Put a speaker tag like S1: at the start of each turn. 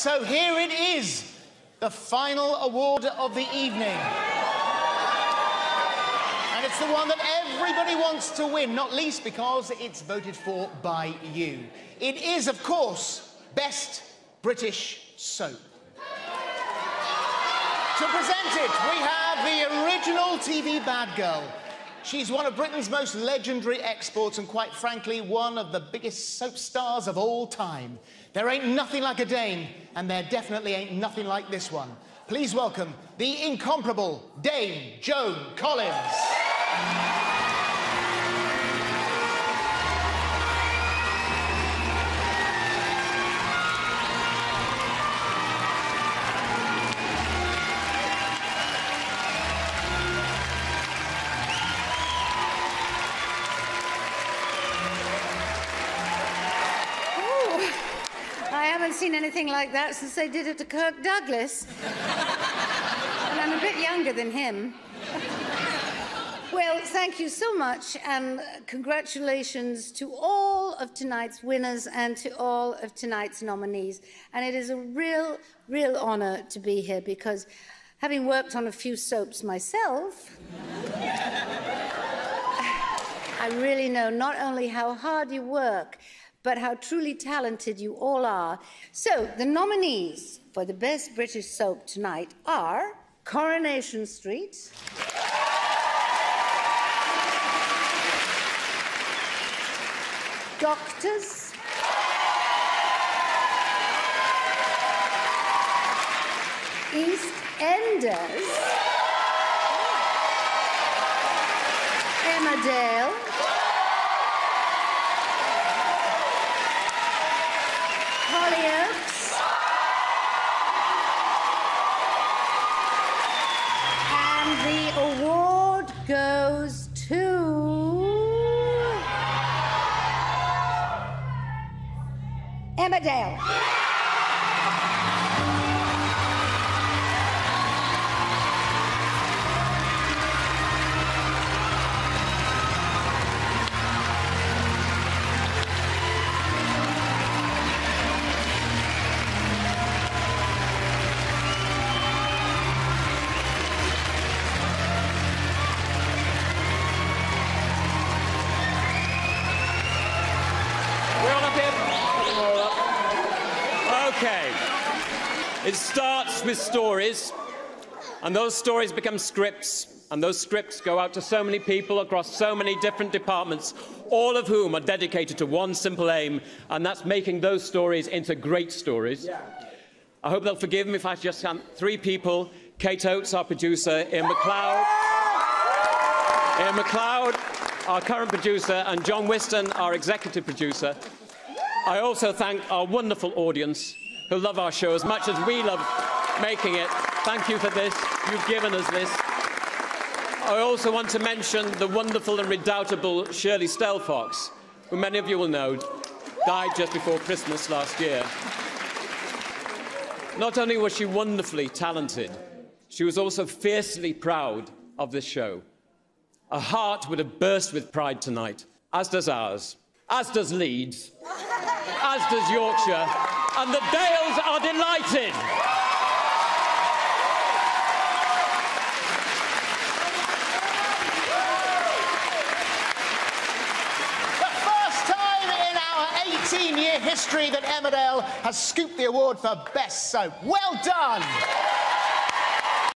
S1: so here it is, the final award of the evening. And it's the one that everybody wants to win, not least because it's voted for by you. It is, of course, Best British Soap. To present it, we have the original TV bad girl. She's one of Britain's most legendary exports and, quite frankly, one of the biggest soap stars of all time. There ain't nothing like a Dame, and there definitely ain't nothing like this one. Please welcome the incomparable Dame Joan Collins.
S2: Haven't seen anything like that since they did it to Kirk Douglas. and I'm a bit younger than him. well, thank you so much, and congratulations to all of tonight's winners and to all of tonight's nominees. And it is a real, real honour to be here because having worked on a few soaps myself, I really know not only how hard you work, but how truly talented you all are. So, the nominees for the Best British Soap tonight are Coronation Street. Doctors. East Enders. Emmerdale. The award goes to.
S3: Emma Emmerdale. Okay. It starts with stories, and those stories become scripts, and those scripts go out to so many people across so many different departments, all of whom are dedicated to one simple aim, and that's making those stories into great stories. I hope they'll forgive me if I just count three people Kate Oates, our producer, Iain MacLeod. Iain MacLeod, our current producer, and John Whiston, our executive producer. I also thank our wonderful audience who love our show as much as we love making it. Thank you for this. You've given us this. I also want to mention the wonderful and redoubtable Shirley Stelfox, who many of you will know died just before Christmas last year. Not only was she wonderfully talented, she was also fiercely proud of this show. Her heart would have burst with pride tonight, as does ours, as does Leeds, as does Yorkshire, and the Dales are delighted.
S1: The first time in our 18 year history that Emmerdale has scooped the award for Best Soap. Well done!